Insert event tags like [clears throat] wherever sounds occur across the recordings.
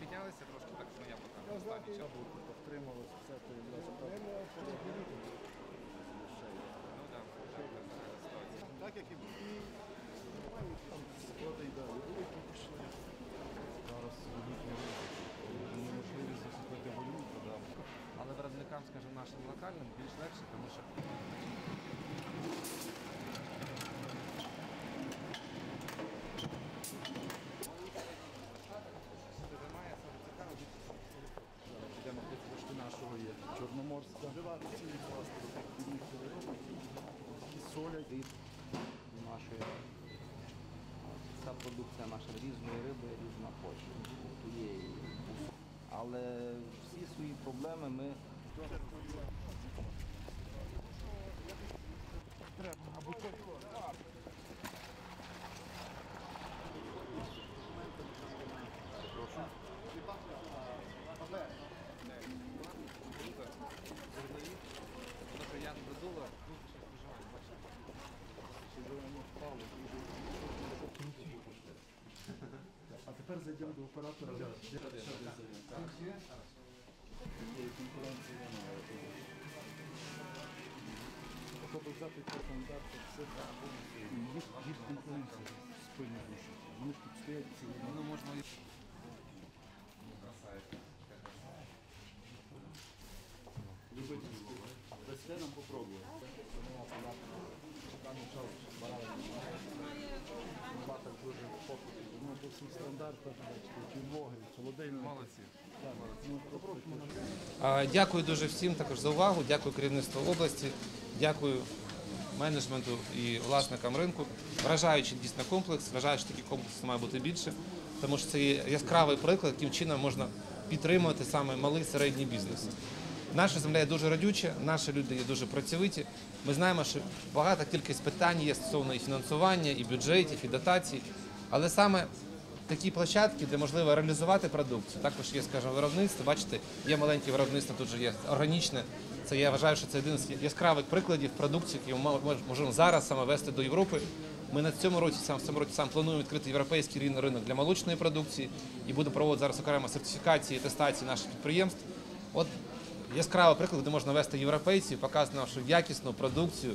піднялися трошки, так що я поки на останній час. Втрималося все, то якраз Ну так, так, так, ситуація. Так, як і склади і далі. Великі пішли. Зараз великі неможливість закупити валюту. Але виробникам, скажімо, нашим локальним більш легше, тому що Йдемо до трошки нашого є. Чорноморська. Солять. риб нашої. Ця продукція наша різної риби, різна почва. Але всі свої проблеми ми Тобто я до долара, тут ще споживаю, бачите. А тепер зайдемо до оператора. Конкуренції немає. Тобто взяти по стандарту все так повністю. Їх, їх конкуренція спильно душить. Вони ж тут стоять цілі. Ну, можна і Любительські. Дасте нам попробувати. Даний час баранина. Бата дуже попит. Ну, холодильник. молодці. Так, ну. А, Дякую дуже всім також за увагу. Дякую керівництву області. Дякую менеджменту і власникам ринку. Вражаючий дійсно комплекс. Вважаю, що таких комплексів має бути більше, тому що це є яскравий приклад, яким чином можна підтримувати саме малий середній бізнес. Наша земля є дуже радюча, наші люди є дуже працьовиті. Ми знаємо, що багата кількість питань є стосовно і фінансування, і бюджетів, і дотацій. Але саме такі площадки, де можливо реалізувати продукцію. Також є, скажімо, виробництво. Бачите, є маленьке виробництво, тут же є органічне. Це я вважаю, що це один з яскравих прикладів продукції, які ми можемо зараз саме вести до Європи. Ми на цьому році сам в цьому році сам плануємо відкрити європейський ринок для молочної продукції і будемо проводити зараз окремо сертифікації і тестації наших підприємств. От яскравий приклад, де можна вести європейців, показати нашу якісну продукцію,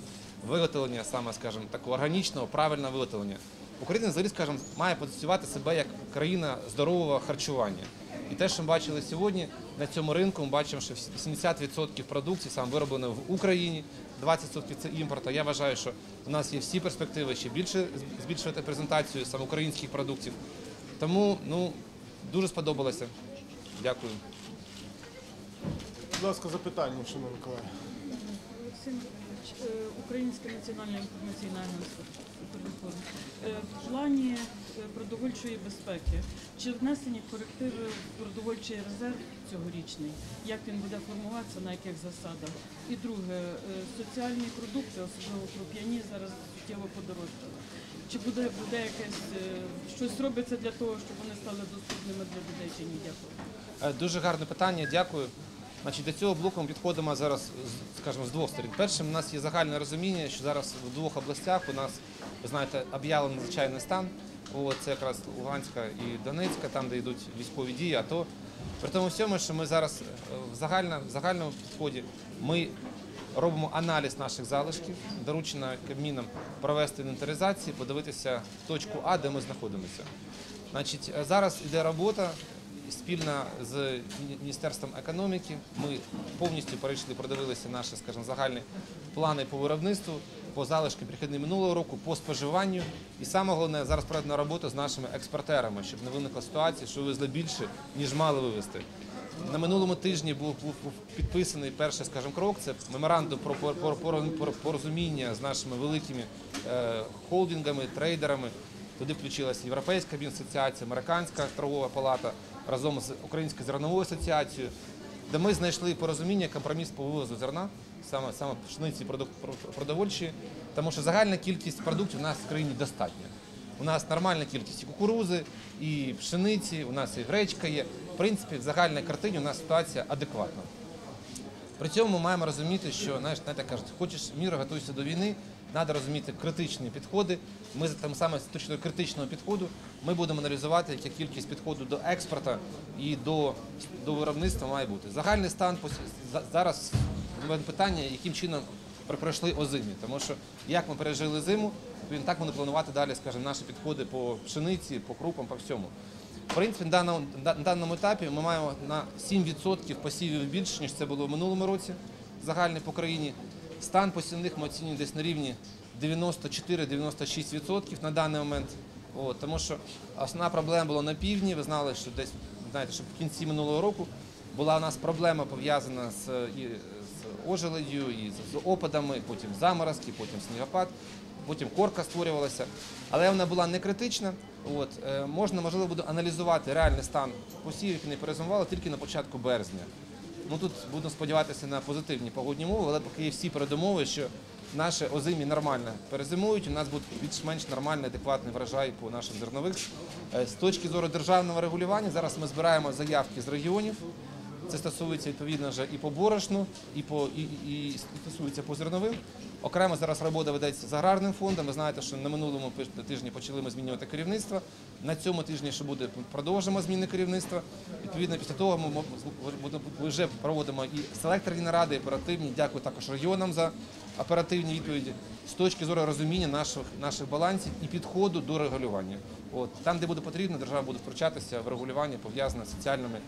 виготовлення, саме скажімо, такого органічного, правильного виготовлення. Україна взагалі, скажімо, має позиціювати себе як країна здорового харчування. І те, що ми бачили сьогодні на цьому ринку, ми бачимо, що 70% продукції саме вироблено в Україні, 20% це імпорт. Я вважаю, що у нас є всі перспективи ще більше збільшувати презентацію саме українських продуктів. Тому ну дуже сподобалося. Дякую. Будь ласка, запитання, шановний. Олексій Миколаївич, е, Українське національне інформаційне агентство «Укрінформ». Е, В плані е, продовольчої безпеки чи внесені корективи продовольчий резерв цьогорічний? Як він буде формуватися, на яких засадах? І друге, е, соціальні продукти, особливо круп'яні, зараз суттєво подорожчали. Чи буде, буде якесь е, щось робиться для того, щоб вони стали доступними для людей чи ні? Дякую. Дуже гарне питання, дякую. Значить, до цього блоку ми підходимо зараз, скажімо, з двох сторін. Першим, у нас є загальне розуміння, що зараз в двох областях у нас, ви знаєте, об'явлений надзвичайний стан. Це якраз Луганська і Донецька, там, де йдуть військові дії, АТО. При тому всьому, що ми зараз е, в, загально, в загальному підході робимо аналіз наших залишків, доручено Кабміном провести інвентаризацію, подивитися точку А, де ми знаходимося. Е, зараз йде робота спільно з Міністерством економіки. Ми повністю перейшли, продивилися наші, загальні плани по виробництву, по залишки прихідні минулого року, по споживанню. І саме головне, зараз проведена робота з нашими експортерами, щоб не виникла ситуація, що вивезли більше, ніж мали вивезти. На минулому тижні був, був, підписаний перший, скажімо, крок. Це меморандум про, порозуміння з нашими великими е, холдингами, трейдерами. Туди включилася Європейська Мінасоціація, Американська торгова палата разом з Українською зерновою асоціацією, де ми знайшли порозуміння, компроміс по вивозу зерна, саме, саме пшениці продук- про- продовольчої, тому що загальна кількість продуктів у нас в країні достатня. У нас нормальна кількість і кукурузи, і пшениці, у нас і гречка є. В принципі, в загальній картині у нас ситуація адекватна. При цьому ми маємо розуміти, що знаєш, знаєте, кажуть, хочеш міру, готуйся до війни. треба розуміти критичні підходи. Ми там саме з точки критичного підходу ми будемо аналізувати, яка кількість підходу до експорту і до, до виробництва має бути. Загальний стан зараз мене питання, яким чином пройшли озимі. Тому що як ми пережили зиму, так буде планувати далі, скажімо, наші підходи по пшениці, по крупам, по всьому. В принципі, на даному, етапі ми маємо на 7% посівів більше, ніж це було в минулому році, загальний по країні. Стан посівних ми оцінюємо десь на рівні 94-96% на даний момент. От, тому що основна проблема була на півдні. Ви знали, що десь знаєте, що в кінці минулого року була у нас проблема пов'язана з, і, ожеледю, і з, опадами, потім заморозки, потім снігопад, потім корка створювалася. Але вона була не критична. От, е, можна, можливо, буде аналізувати реальний стан посівів, які не перезимували тільки на початку березня. Ну тут будемо сподіватися на позитивні погодні умови, але поки є всі передумови, що наші озимі нормально перезимують, у нас буде більш-менш нормальний, адекватний врожай по наших зернових. Е, З точки зору державного регулювання, зараз ми збираємо заявки з регіонів. Це стосується відповідно вже і по борошну, і по і, і, стосується по зерновим. Окремо зараз робота ведеться з аграрним фондом. Ви знаєте, що на минулому тижні почали ми змінювати керівництво. На цьому тижні, що буде, продовжимо зміни керівництва. Відповідно, після того ми вже проводимо і селекторні наради, і оперативні. Дякую також регіонам за оперативні відповіді з точки зору розуміння наших наших балансів і підходу до регулювання. От там, де буде потрібно, держава буде втручатися в регулювання пов'язане з соціальними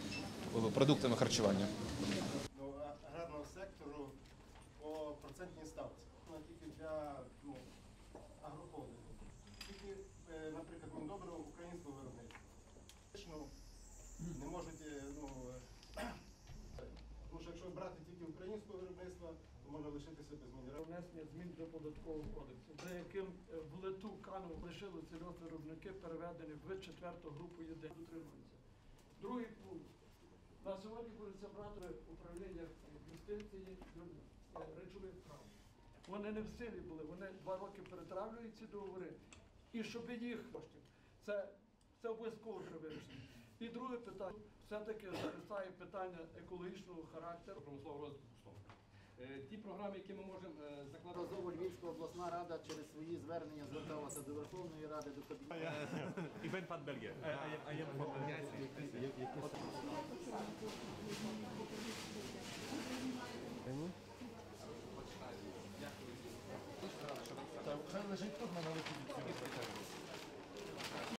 продуктами харчування. ну, а- аграрного сектору по процентній ставці. Вона тільки для ну, агрохолдингу. Тільки, е, наприклад, добре українського виробництва. Не можуть, е, ну, е, [clears throat] тому що якщо брати тільки українського виробництва, то можна лишитися без мінералів. внесення змін до податкового кодексу, за яким е, в литу кану лишили сільгоспвиробники переведені в четверту групу єдин дотримуються. Другий пункт. На сьогодні будуть брати управління юстиції е, речових прав. Вони не в силі були, вони два роки перетравлюють ці договори. І щоб їх коштів, це, це обов'язково треба вирішити. І друге питання, все-таки зависає питання екологічного характеру. промислового розвитку Ті програми, які ми можемо е, закладати. Разово Львівська обласна рада через свої звернення зверталася до Верховної Ради, до Кабінету. Хай лежить тут на великій